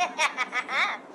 Ha ha ha ha!